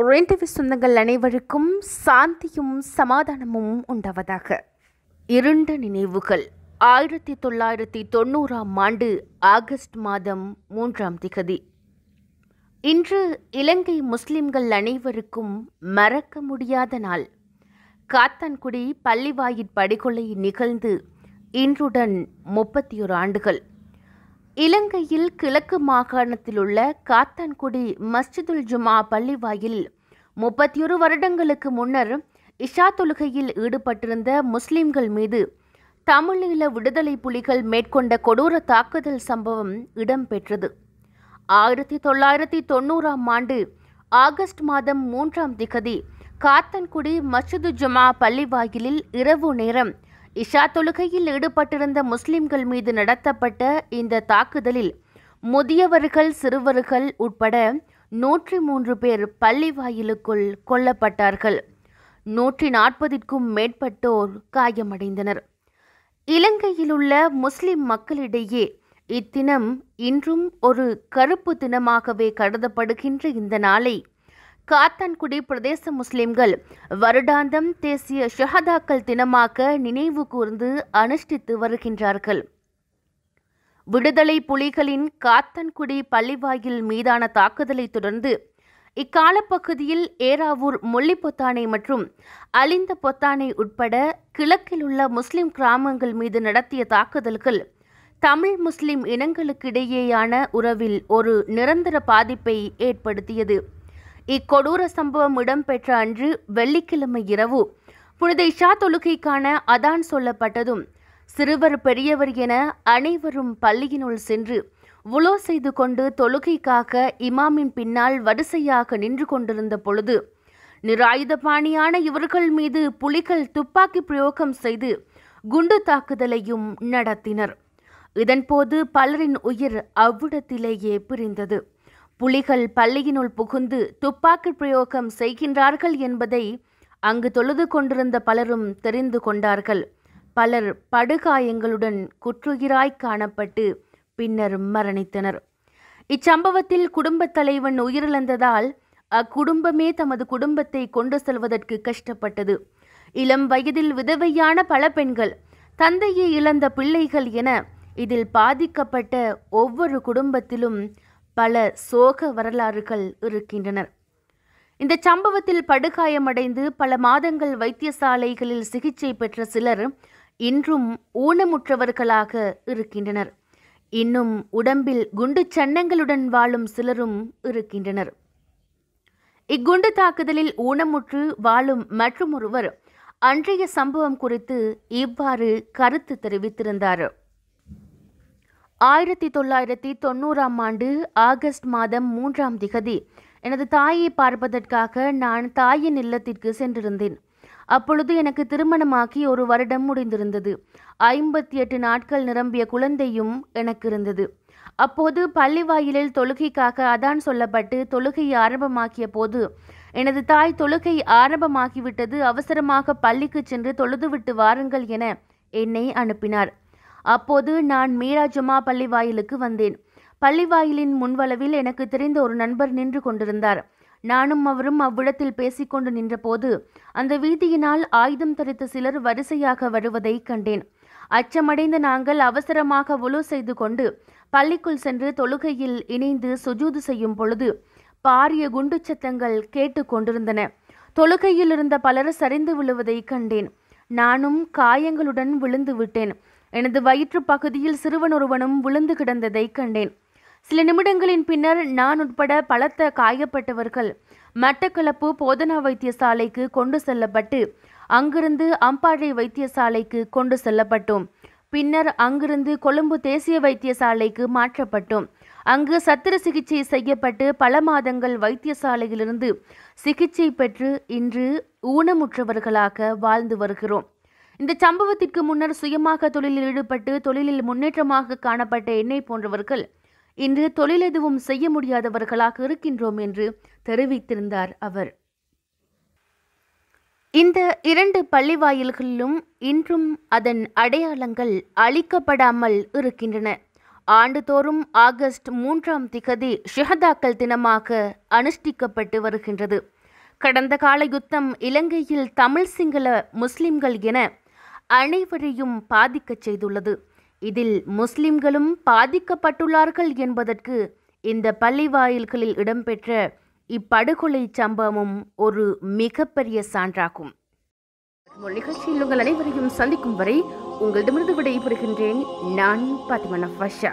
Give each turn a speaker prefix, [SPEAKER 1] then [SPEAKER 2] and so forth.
[SPEAKER 1] ரெண்டிவி சொந்தங்கள் அனைவருக்கும் சாந்தியும் சமாதானமும் உண்டாவதாக. இருண்ட நினைவுகள். ஆயிரத்தி தொள்ளாயிரத்தி தொண்ணூறாம் ஆண்டு ஆகஸ்ட் மாதம் மூன்றாம் திகதி. இன்று இலங்கை முஸ்லிம்கள் அனைவருக்கும் மறக்க முடியாத நாள். காத்தான்குடி பள்ளிவாயிற் படுகொலை நிகழ்ந்து இன்றுடன் முப்பத்தி ஒரு ஆண்டுகள். இலங்கையில் கிழக்கு மாகாணத்தில் உள்ள காத்தான்குடி மஸ்ஜிதுல் ஜுமா பள்ளிவாயில். முப்பத்தியொரு வருடங்களுக்கு முன்னர் இஷா தொழுகையில் ஈடுபட்டிருந்த முஸ்லிம்கள் மீது தமிழீழ விடுதலை புலிகள் மேற்கொண்ட கொடூர தாக்குதல் சம்பவம் இடம்பெற்றது. ஆயிரத்தி தொள்ளாயிரத்தி தொண்ணூறாம் ஆண்டு ஆகஸ்ட் மாதம் மூன்றாம் திகதி காத்தன்குடி மஸ்ஜிது ஜுமா பள்ளிவாயிலில் இரவு நேரம் இஷா தொழுகையில் ஈடுபட்டிருந்த முஸ்லிம்கள் மீது நடத்தப்பட்ட இந்த தாக்குதலில் முதியவர்கள் சிறுவர்கள் உட்பட நூற்றி மூன்று பேர் பள்ளி வாயிலுக்குள் கொல்லப்பட்டார்கள். நூற்றி நாற்பதிற்கும் மேற்பட்டோர் காயமடைந்தனர். இலங்கையில் உள்ள முஸ்லிம் மக்களிடையே இத்தினம் இன்றும் ஒரு கருப்பு தினமாகவே கருதப்படுகின்ற இந்த நாளை காத்தான்குடி பிரதேச முஸ்லிம்கள் வருடாந்தம் தேசிய ஷஹதாக்கள் தினமாக நினைவு கூர்ந்து அனுஷ்டித்து வருகின்றார்கள். விடுதலை புலிகளின் காத்தன்குடி பள்ளிவாயில் மீதான தாக்குதலை தொடர்ந்து இக்காலப்பகுதியில் ஏராவூர் முள்ளிப்பொத்தானை மற்றும் அலிந்த பொத்தானை உட்பட கிழக்கில் உள்ள முஸ்லிம் கிராமங்கள் மீது நடத்திய தாக்குதல்கள் தமிழ் முஸ்லிம் இனங்களுக்கிடையேயான உறவில் ஒரு நிரந்தர பாதிப்பை ஏற்படுத்தியது. இக்கொடூர சம்பவம் இடம்பெற்ற அன்று வெள்ளிக்கிழமை இரவு புனித இஷா தொழுகைக்கான அதான் சொல்லப்பட்டதும் சிறுவர் பெரியவர் என அனைவரும் பள்ளியினுள் சென்று உலோ செய்து கொண்டு தொழுகைக்காக இமாமின் பின்னால் வரிசையாக நின்று கொண்டிருந்த பொழுது நிராயுதபாணியான இவர்கள் மீது புலிகள் துப்பாக்கி பிரயோகம் செய்து குண்டு தாக்குதலையும் நடத்தினர். இதன்போது பலரின் உயிர் அவ்விடத்திலேயே பிரிந்தது. புலிகள் பள்ளியினுள் புகுந்து துப்பாக்கி பிரயோகம் செய்கின்றார்கள் என்பதை அங்கு தொழுது கொண்டிருந்த பலரும் தெரிந்து கொண்டார்கள். பலர் படுகாயங்களுடன் குற்றுயிராய் காணப்பட்டு பின்னர் மரணித்தனர். இச்சம்பவத்தில் குடும்பத் தலைவன் உயிரிழந்ததால் அக்குடும்பமே தமது குடும்பத்தை கொண்டு செல்வதற்கு கஷ்டப்பட்டது. இளம் வயதில் விதவையான பல பெண்கள் தந்தையை இழந்த பிள்ளைகள் என இதில் பாதிக்கப்பட்ட ஒவ்வொரு குடும்பத்திலும் பல சோக வரலாறுகள் இருக்கின்றனர். இந்த சம்பவத்தில் படுகாயமடைந்து பல மாதங்கள் வைத்தியசாலைகளில் சிகிச்சை பெற்ற சிலர் இன்றும் ஊனமுற்றவர்களாக இருக்கின்றனர். இன்னும் உடம்பில் குண்டு சன்னங்களுடன் வாழும் சிலரும் இருக்கின்றனர். இக்குண்டு தாக்குதலில் ஊனமுற்று வாழும் மற்றொருவர் அன்றைய சம்பவம் குறித்து இவ்வாறு கருத்து தெரிவித்திருந்தார். ஆயிரத்தி தொள்ளாயிரத்தி தொண்ணூறாம் ஆண்டு ஆகஸ்ட் மாதம் மூன்றாம் திகதி. எனது தாயை பார்ப்பதற்காக நான் தாயின் இல்லத்திற்கு சென்றிருந்தேன். அப்பொழுது எனக்கு திருமணமாகி ஒரு வருடம் முடிந்திருந்தது. ஐம்பத்தி எட்டு நாட்கள் நிரம்பிய குழந்தையும் எனக்கு இருந்தது. அப்போது பள்ளி வாயிலில் தொழுகைக்காக அதான் சொல்லப்பட்டு தொழுகை ஆரம்பமாக்கிய போது எனது தாய் தொழுகை ஆரம்பமாகிவிட்டது அவசரமாக பள்ளிக்கு சென்று தொழுதுவிட்டு வாருங்கள் என என்னை அனுப்பினார். அப்போது நான் மீரா ஜுமா பள்ளி வாயிலுக்கு வந்தேன். பள்ளிவாயிலின் முன்வளவில் எனக்கு தெரிந்த ஒரு நண்பர் நின்று கொண்டிருந்தார். நானும் அவரும் அவ்விடத்தில் பேசிக்கொண்டு நின்றபோது அந்த வீதியினால் ஆயுதம் தரித்த சிலர் வரிசையாக வருவதை கண்டேன். அச்சமடைந்த நாங்கள் அவசரமாக உலு செய்து கொண்டு பள்ளிக்குள் சென்று தொழுகையில் இணைந்து சுஜூது செய்யும் பொழுது பாரிய குண்டு சத்தங்கள் கேட்டு கொண்டிருந்தன. தொழுகையில் இருந்த பலர் சரிந்து விழுவதை கண்டேன். நானும் காயங்களுடன் விழுந்து விட்டேன். எனது வயிற்று பகுதியில் சிறுவன் ஒருவனும் விழுந்து கிடந்ததை கண்டேன். சில நிமிடங்களின் பின்னர் நான் உட்பட பலத்த காயப்பட்டவர்கள் மட்டக்களப்பு போதனா வைத்தியசாலைக்கு கொண்டு செல்லப்பட்டு அங்கிருந்து அம்பாறை வைத்தியசாலைக்கு கொண்டு செல்லப்பட்டோம். பின்னர் அங்கிருந்து கொழும்பு தேசிய வைத்தியசாலைக்கு மாற்றப்பட்டோம். அங்கு சத்திர சிகிச்சை செய்யப்பட்டு பல மாதங்கள் வைத்தியசாலையிலிருந்து சிகிச்சை பெற்று இன்று ஊனமுற்றவர்களாக வாழ்ந்து வருகிறோம். இந்த சம்பவத்திற்கு முன்னர் சுயமாக தொழிலில் ஈடுபட்டு தொழிலில் முன்னேற்றமாக காணப்பட்ட என்னை போன்றவர்கள் இன்று தொழில் எதுவும் செய்ய முடியாதவர்களாக இருக்கின்றோம் என்று தெரிவித்திருந்தார் அவர். இந்த இரண்டு பள்ளிவாயில்களிலும் இன்றும் அதன் அடையாளங்கள் அழிக்கப்படாமல் இருக்கின்றன. ஆண்டுதோறும் ஆகஸ்ட் மூன்றாம் திகதி ஷஹதாக்கள் தினமாக அனுஷ்டிக்கப்பட்டு வருகின்றது. கடந்த கால யுத்தம் இலங்கையில் தமிழ் சிங்கள முஸ்லிம்கள் என அனைவரையும் பாதிக்கச் செய்துள்ளது. இதில் முஸ்லிம்களும் பாதிக்கப்பட்டுள்ளார்கள் என்பதற்கு இந்த பள்ளி வாயில்களில் இடம்பெற்ற இப்படுகொலை சம்பவமும் ஒரு மிகப்பெரிய சான்றாகும். நிகழ்ச்சியில் உங்கள் அனைவரையும் சந்திக்கும் வரை உங்களிடமிருந்து விடைபெறுகின்றேன். நான் பாத்திமன ஃபஷா